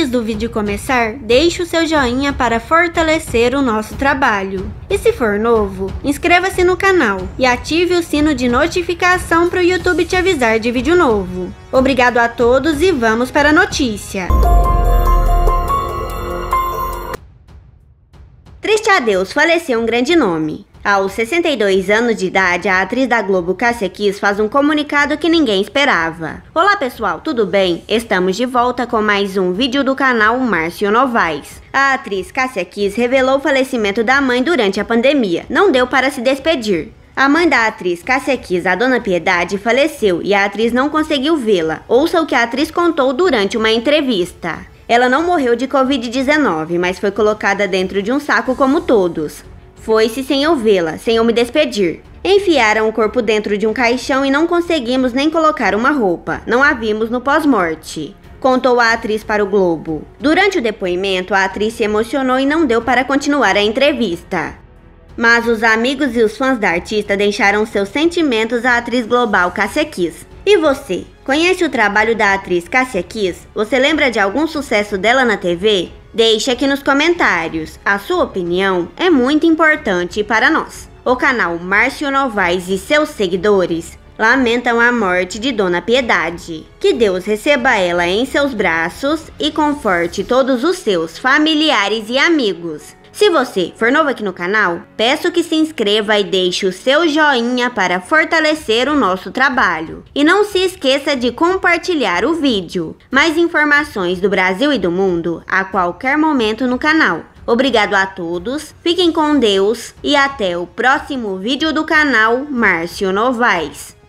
Antes do vídeo começar, deixe o seu joinha para fortalecer o nosso trabalho. E se for novo, inscreva-se no canal e ative o sino de notificação para o YouTube te avisar de vídeo novo. Obrigado a todos e vamos para a notícia. Triste adeus, faleceu um grande nome. Aos 62 anos de idade, a atriz da Globo Cássia Kiss faz um comunicado que ninguém esperava. Olá pessoal, tudo bem? Estamos de volta com mais um vídeo do canal Márcio Novaes. A atriz Cássia Kiss revelou o falecimento da mãe durante a pandemia. Não deu para se despedir. A mãe da atriz Cássia Kiss, a Dona Piedade, faleceu e a atriz não conseguiu vê-la. Ouça o que a atriz contou durante uma entrevista. Ela não morreu de Covid-19, mas foi colocada dentro de um saco como todos. Foi-se sem eu vê-la, sem eu me despedir. Enfiaram o corpo dentro de um caixão e não conseguimos nem colocar uma roupa. Não a vimos no pós-morte. Contou a atriz para o Globo. Durante o depoimento, a atriz se emocionou e não deu para continuar a entrevista. Mas os amigos e os fãs da artista deixaram seus sentimentos à atriz global Cássia Kiss. E você, conhece o trabalho da atriz Cássia Kiss? Você lembra de algum sucesso dela na TV? Deixe aqui nos comentários. A sua opinião é muito importante para nós. O canal Márcio Novaes e seus seguidores lamentam a morte de Dona Piedade. Que Deus receba ela em seus braços e conforte todos os seus familiares e amigos. Se você for novo aqui no canal, peço que se inscreva e deixe o seu joinha para fortalecer o nosso trabalho. E não se esqueça de compartilhar o vídeo. Mais informações do Brasil e do mundo a qualquer momento no canal. Obrigado a todos, fiquem com Deus e até o próximo vídeo do canal Márcio Novaes.